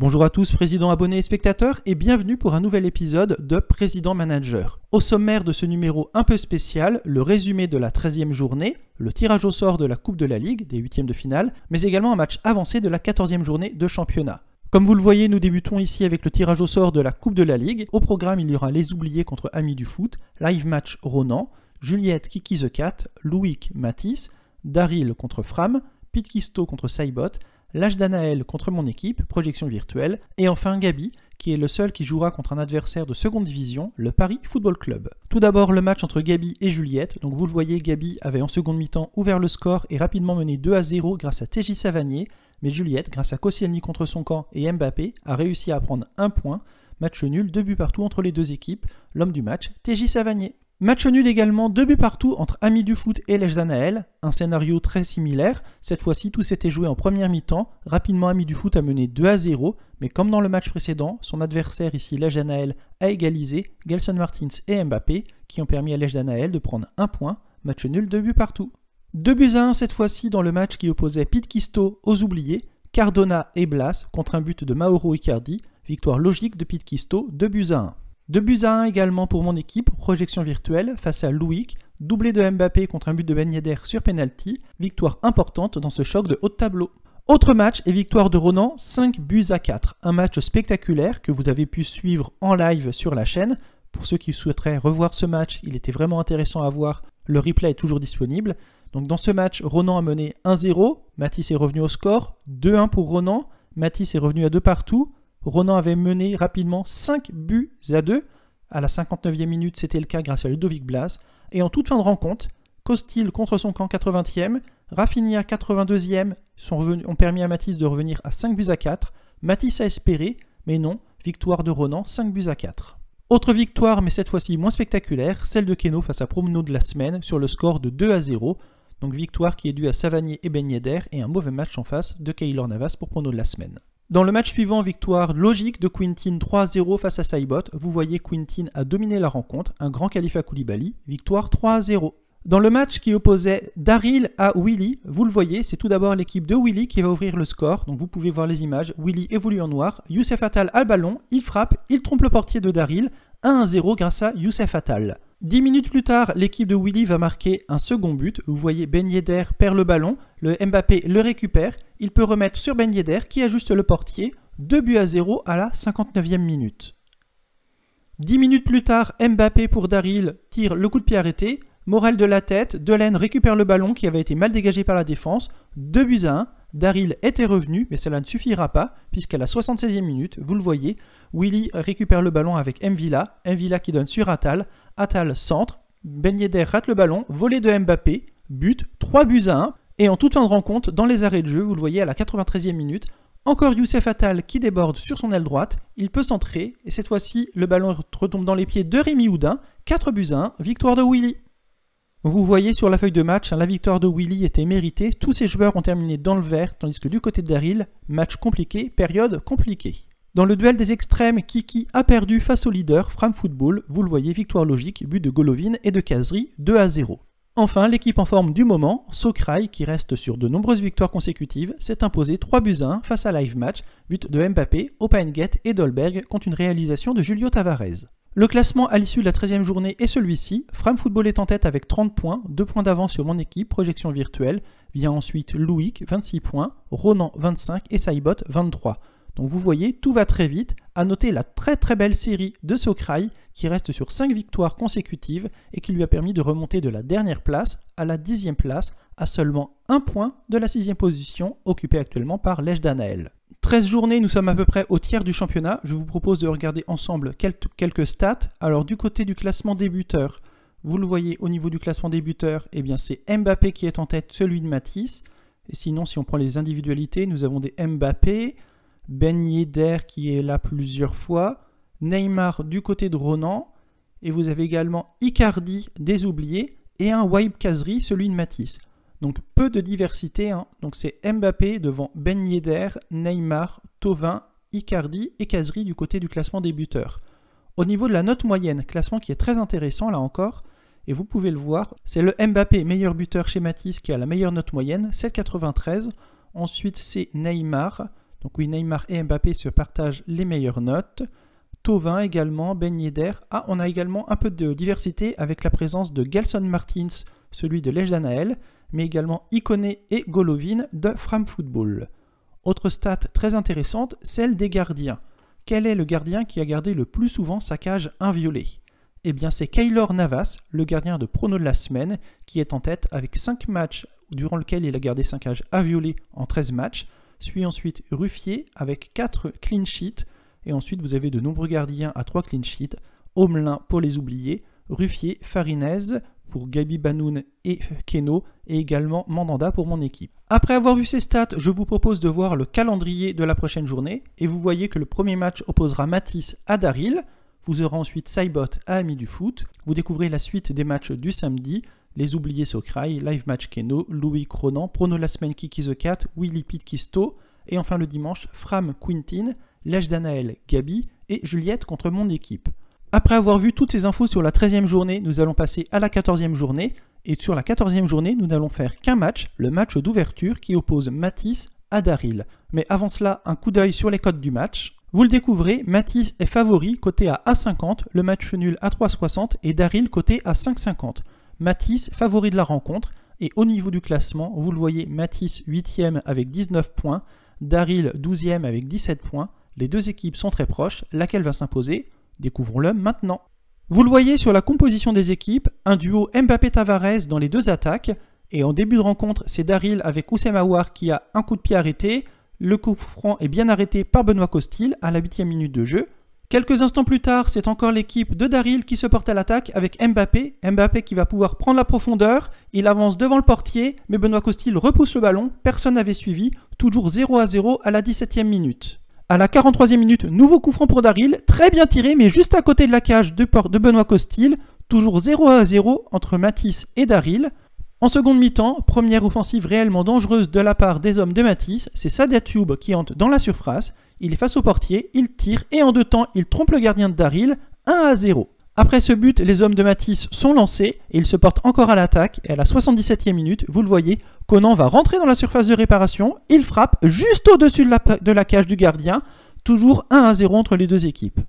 Bonjour à tous, présidents, abonnés et spectateurs, et bienvenue pour un nouvel épisode de Président Manager. Au sommaire de ce numéro un peu spécial, le résumé de la 13e journée, le tirage au sort de la Coupe de la Ligue, des huitièmes de finale, mais également un match avancé de la 14e journée de championnat. Comme vous le voyez, nous débutons ici avec le tirage au sort de la Coupe de la Ligue. Au programme, il y aura les oubliés contre Amis du foot, live match Ronan, Juliette Kiki the Cat, Louic Matisse, Daryl contre Fram, Pete Kisto contre Saibot, l'âge d'Anaël contre mon équipe, projection virtuelle, et enfin Gabi, qui est le seul qui jouera contre un adversaire de seconde division, le Paris Football Club. Tout d'abord le match entre Gabi et Juliette, donc vous le voyez, Gabi avait en seconde mi-temps ouvert le score et rapidement mené 2 à 0 grâce à TJ Savanier, mais Juliette, grâce à Koscielny contre son camp et Mbappé, a réussi à prendre un point, match nul, deux buts partout entre les deux équipes, l'homme du match, TJ Savanier. Match nul également, deux buts partout entre Amis du foot et Lèche Danaël, un scénario très similaire. Cette fois-ci, tout s'était joué en première mi-temps. Rapidement, Amis du foot a mené 2 à 0, mais comme dans le match précédent, son adversaire ici, Lèche Danaël, a égalisé Gelson Martins et Mbappé, qui ont permis à Lèche Danaël de prendre un point. Match nul, deux buts partout. 2 buts à 1 cette fois-ci dans le match qui opposait Pete aux oubliés, Cardona et Blas contre un but de Mauro Icardi. Victoire logique de Pete Kisto, 2 buts à 1. 2 buts à 1 également pour mon équipe, projection virtuelle, face à Louic, doublé de Mbappé contre un but de Ben Yedder sur penalty, victoire importante dans ce choc de haut de tableau. Autre match et victoire de Ronan, 5 buts à 4. Un match spectaculaire que vous avez pu suivre en live sur la chaîne. Pour ceux qui souhaiteraient revoir ce match, il était vraiment intéressant à voir. Le replay est toujours disponible. Donc dans ce match, Ronan a mené 1-0, Matisse est revenu au score, 2-1 pour Ronan, Matisse est revenu à 2 partout, Ronan avait mené rapidement 5 buts à 2. À la 59e minute, c'était le cas grâce à Ludovic Blas. Et en toute fin de rencontre, Costil contre son camp 80e, Rafinha 82e sont ont permis à Matisse de revenir à 5 buts à 4. Matisse a espéré, mais non, victoire de Ronan 5 buts à 4. Autre victoire, mais cette fois-ci moins spectaculaire, celle de Keno face à Promeno de la semaine sur le score de 2 à 0. Donc victoire qui est due à Savanier et Ben Yedder et un mauvais match en face de Keylor Navas pour Prono de la semaine. Dans le match suivant, victoire logique de Quintin 3-0 face à Saibot. Vous voyez Quintin a dominé la rencontre, un grand Khalifa Koulibaly, victoire 3-0. Dans le match qui opposait Daryl à Willy, vous le voyez, c'est tout d'abord l'équipe de Willy qui va ouvrir le score. Donc vous pouvez voir les images. Willy évolue en noir. Youssef Attal a le ballon, il frappe, il trompe le portier de Daryl. 1-0 grâce à Youssef Attal. Dix minutes plus tard, l'équipe de Willy va marquer un second but. Vous voyez Ben perd le ballon, le Mbappé le récupère, il peut remettre sur Ben qui ajuste le portier. 2 buts à 0 à la 59e minute. Dix minutes plus tard, Mbappé pour Daryl tire le coup de pied arrêté. Morel de la tête, Delaine récupère le ballon qui avait été mal dégagé par la défense. 2 buts à 1. Daryl était revenu, mais cela ne suffira pas, puisqu'à la 76e minute, vous le voyez, Willy récupère le ballon avec Mvila, Mvila qui donne sur Atal, Atal centre, Ben rate le ballon, volé de Mbappé, but, 3 buts à 1, et en toute fin de rencontre, dans les arrêts de jeu, vous le voyez à la 93e minute, encore Youssef Atal qui déborde sur son aile droite, il peut centrer, et cette fois-ci, le ballon retombe dans les pieds de Rémi Houdin, 4 buts à 1, victoire de Willy. Vous voyez sur la feuille de match, la victoire de Willy était méritée. Tous ses joueurs ont terminé dans le vert, tandis que du côté de Daryl, match compliqué, période compliquée. Dans le duel des extrêmes, Kiki a perdu face au leader Fram Football. Vous le voyez, victoire logique, but de Golovin et de Kazri, 2 à 0. Enfin, l'équipe en forme du moment, Sokrai, qui reste sur de nombreuses victoires consécutives, s'est imposé 3 buts à 1 face à Live Match, but de Mbappé, Opaenget et Dolberg contre une réalisation de Julio Tavares. Le classement à l'issue de la 13e journée est celui-ci. Fram Football est en tête avec 30 points, 2 points d'avance sur mon équipe, projection virtuelle. Vient ensuite Louic, 26 points, Ronan, 25 et Saibot, 23. Donc vous voyez, tout va très vite. À noter la très très belle série de Sokrai qui reste sur 5 victoires consécutives et qui lui a permis de remonter de la dernière place à la 10e place à seulement un point de la 6 position occupée actuellement par Lèche Danaël. 13 journées, nous sommes à peu près au tiers du championnat. Je vous propose de regarder ensemble quelques stats. Alors du côté du classement débuteur, vous le voyez au niveau du classement débuteur, eh bien c'est Mbappé qui est en tête, celui de Matisse. Et sinon, si on prend les individualités, nous avons des Mbappé, Ben Yedder qui est là plusieurs fois, Neymar du côté de Ronan, et vous avez également Icardi des oubliés, et un Waib Kazri, celui de Matisse. Donc peu de diversité. Hein. Donc c'est Mbappé devant Ben Yedder, Neymar, Tovin, Icardi et Kazri du côté du classement des buteurs. Au niveau de la note moyenne, classement qui est très intéressant là encore, et vous pouvez le voir, c'est le Mbappé meilleur buteur chez Matisse qui a la meilleure note moyenne, 7,93. Ensuite c'est Neymar, Donc oui, Neymar et Mbappé se partagent les meilleures notes. Tovin également, Ben Yedder. Ah, on a également un peu de diversité avec la présence de Gelson Martins, celui de Lejdanael, mais également Iconé et Golovin de Fram Football. Autre stat très intéressante, celle des gardiens. Quel est le gardien qui a gardé le plus souvent sa cage inviolée? Eh bien c'est Kaylor Navas, le gardien de prono de la semaine, qui est en tête avec 5 matchs durant lesquels il a gardé 5 cages inviolées en 13 matchs. Suit ensuite Ruffier avec 4 clean sheets. Et ensuite vous avez de nombreux gardiens à 3 clean sheets. Homelin pour les oublier, Ruffier, Farinez, Gabi Banoun et Keno, et également Mandanda pour mon équipe. Après avoir vu ces stats, je vous propose de voir le calendrier de la prochaine journée, et vous voyez que le premier match opposera Matisse à Daril, vous aurez ensuite Saibot à Ami du Foot, vous découvrez la suite des matchs du samedi, les oubliés Socraï, Live Match Keno, Louis Cronan, Prono la semaine Kiki the Cat, Willy Pete Kisto, et enfin le dimanche, Fram Quintin, Lèche Danaël Gabi et Juliette contre mon équipe. Après avoir vu toutes ces infos sur la 13e journée, nous allons passer à la 14e journée. Et sur la 14e journée, nous n'allons faire qu'un match, le match d'ouverture qui oppose Matisse à Daril. Mais avant cela, un coup d'œil sur les codes du match. Vous le découvrez, Matisse est favori côté à A50, le match nul à 3,60 et Daril côté à 5,50. Matisse favori de la rencontre et au niveau du classement, vous le voyez, Matisse 8e avec 19 points, Daril 12e avec 17 points. Les deux équipes sont très proches, laquelle va s'imposer? Découvrons-le maintenant. Vous le voyez sur la composition des équipes, un duo Mbappé-Tavares dans les deux attaques, et en début de rencontre, c'est Daryl avec Oussem Aouar qui a un coup de pied arrêté. Le coup franc est bien arrêté par Benoît Costil à la 8 minute de jeu. Quelques instants plus tard, c'est encore l'équipe de Daryl qui se porte à l'attaque avec Mbappé. Mbappé qui va pouvoir prendre la profondeur. Il avance devant le portier, mais Benoît Costil repousse le ballon. Personne n'avait suivi. Toujours 0 à 0 à la 17e minute. À la 43e minute, nouveau coup franc pour Daryl, très bien tiré, mais juste à côté de la cage de, de Benoît Costil. Toujours 0 à 0 entre Matisse et Daryl. En seconde mi-temps, première offensive réellement dangereuse de la part des hommes de Matisse, c'est Tube qui entre dans la surface. Il est face au portier, il tire et en deux temps, il trompe le gardien de Daryl, 1 à 0. Après ce but, les hommes de Matisse sont lancés et ils se portent encore à l'attaque. Et à la 77e minute, vous le voyez, Conan va rentrer dans la surface de réparation. Il frappe juste au-dessus de la, cage du gardien. Toujours 1 à 0 entre les deux équipes.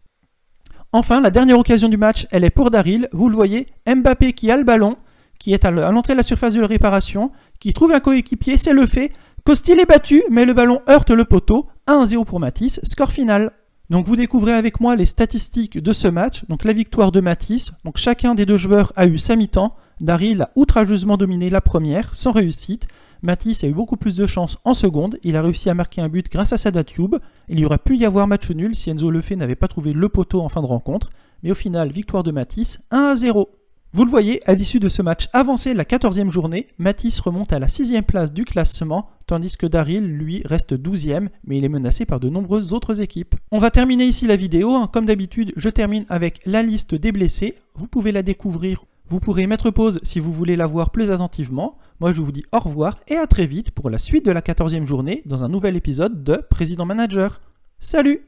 Enfin, la dernière occasion du match, elle est pour Daryl. Vous le voyez, Mbappé qui a le ballon, qui est à l'entrée de la surface de réparation, qui trouve un coéquipier, c'est le fait. Costil est battu, mais le ballon heurte le poteau. 1 à 0 pour Matisse. Score final. Donc vous découvrez avec moi les statistiques de ce match. Donc la victoire de Matisse. Donc chacun des deux joueurs a eu sa mi-temps. Daryl a outrageusement dominé la première, sans réussite. Matisse a eu beaucoup plus de chance en seconde. Il a réussi à marquer un but grâce à sa Tube. Il y aurait pu y avoir match nul si Enzo Lefebvre n'avait pas trouvé le poteau en fin de rencontre. Mais au final, victoire de Matisse, 1 à 0. Vous le voyez, à l'issue de ce match avancé la 14e journée, Matisse remonte à la 6e place du classement, tandis que Daryl, lui, reste 12e, mais il est menacé par de nombreuses autres équipes. On va terminer ici la vidéo, hein. comme d'habitude, je termine avec la liste des blessés, vous pouvez la découvrir, vous pourrez mettre pause si vous voulez la voir plus attentivement. Moi je vous dis au revoir et à très vite pour la suite de la 14e journée dans un nouvel épisode de Président Manager. Salut